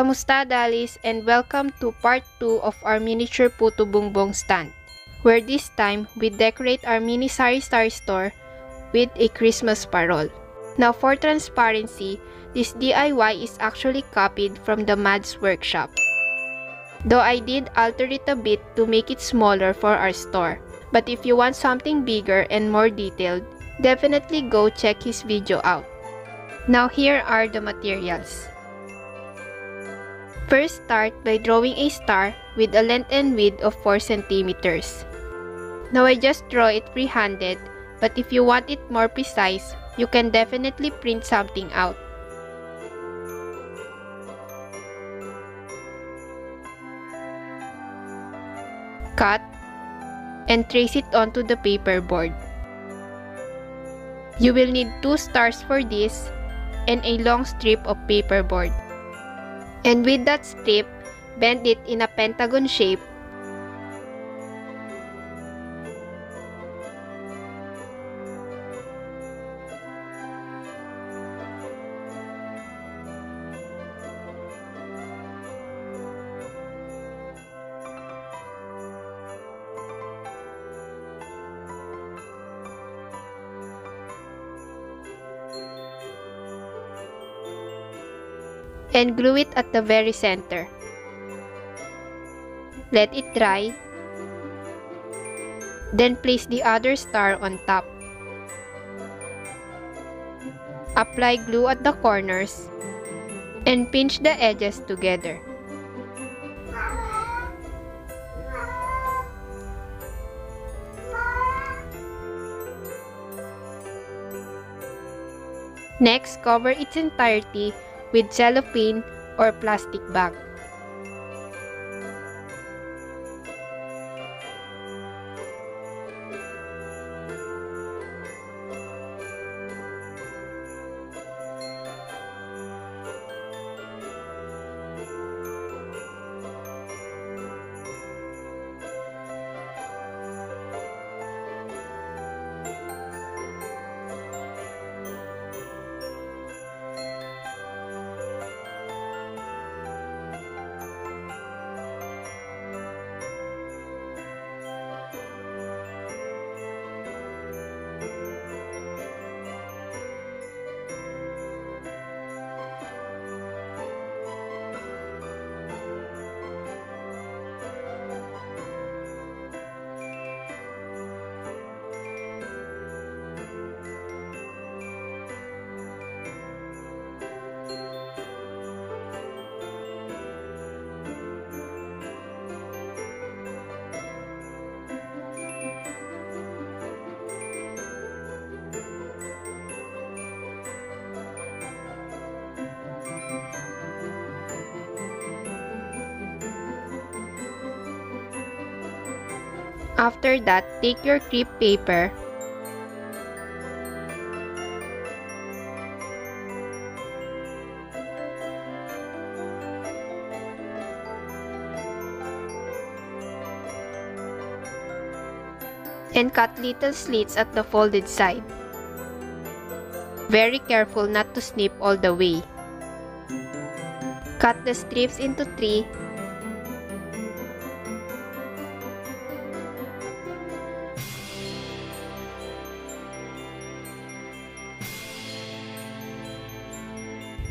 Kamusta Dalis and welcome to part 2 of our miniature Puto Bongbong stand where this time we decorate our mini Sari Star store with a Christmas parol. Now for transparency, this DIY is actually copied from the Mads workshop. Though I did alter it a bit to make it smaller for our store. But if you want something bigger and more detailed, definitely go check his video out. Now here are the materials. First start by drawing a star with a length and width of 4 centimeters. Now I just draw it free-handed, but if you want it more precise, you can definitely print something out. Cut and trace it onto the paperboard. You will need two stars for this and a long strip of paperboard. And with that strip, bend it in a pentagon shape and glue it at the very center. Let it dry. Then place the other star on top. Apply glue at the corners and pinch the edges together. Next, cover its entirety with cellophane or plastic bag. After that, take your crepe paper and cut little slits at the folded side. Very careful not to snip all the way. Cut the strips into three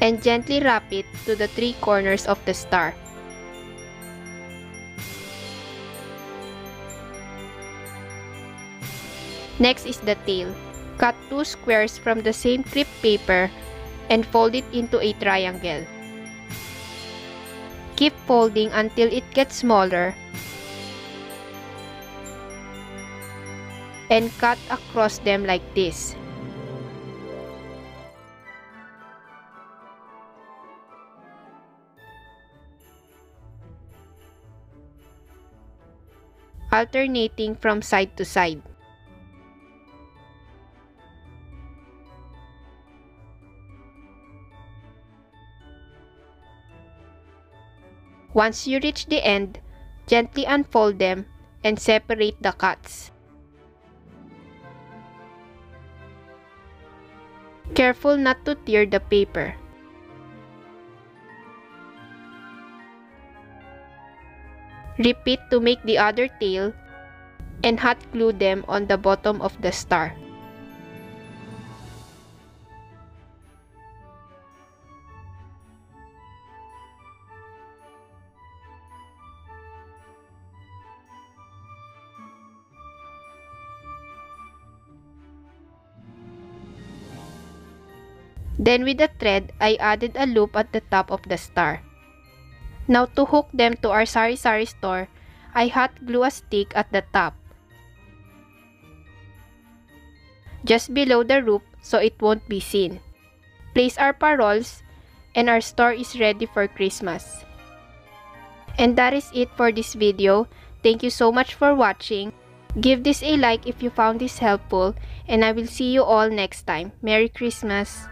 and gently wrap it to the three corners of the star. Next is the tail. Cut two squares from the same crepe paper and fold it into a triangle. Keep folding until it gets smaller and cut across them like this. Alternating from side to side. Once you reach the end, gently unfold them and separate the cuts. Careful not to tear the paper. Repeat to make the other tail and hot glue them on the bottom of the star. Then with the thread, I added a loop at the top of the star. Now to hook them to our sari-sari store, I hot glue a stick at the top. Just below the roof so it won't be seen. Place our paroles and our store is ready for Christmas. And that is it for this video. Thank you so much for watching. Give this a like if you found this helpful and I will see you all next time. Merry Christmas!